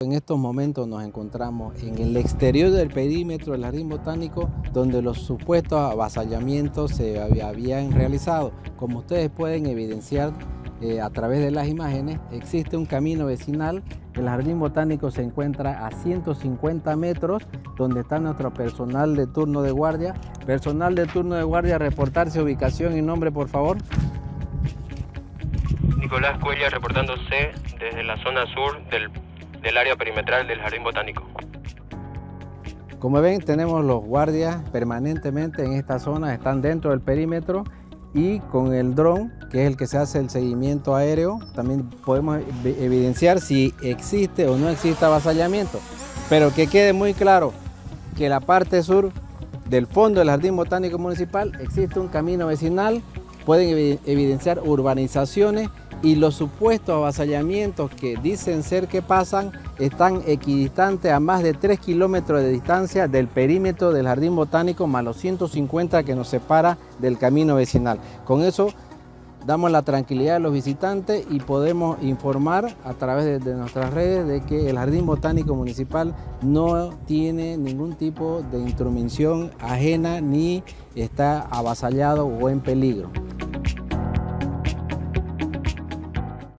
En estos momentos nos encontramos en el exterior del perímetro del Jardín Botánico donde los supuestos avasallamientos se habían realizado. Como ustedes pueden evidenciar eh, a través de las imágenes, existe un camino vecinal. El Jardín Botánico se encuentra a 150 metros donde está nuestro personal de turno de guardia. Personal de turno de guardia, reportarse ubicación y nombre por favor. Nicolás Cuella reportándose desde la zona sur del del área perimetral del Jardín Botánico. Como ven, tenemos los guardias permanentemente en esta zona, están dentro del perímetro y con el dron, que es el que se hace el seguimiento aéreo, también podemos evidenciar si existe o no existe avasallamiento. Pero que quede muy claro que la parte sur del fondo del Jardín Botánico Municipal existe un camino vecinal, pueden evidenciar urbanizaciones y los supuestos avasallamientos que dicen ser que pasan están equidistantes a más de 3 kilómetros de distancia del perímetro del Jardín Botánico más los 150 que nos separa del camino vecinal. Con eso damos la tranquilidad a los visitantes y podemos informar a través de, de, nuestras redes de que el Jardín Botánico Municipal no tiene ningún tipo de intromisión ajena ni está avasallado o en peligro.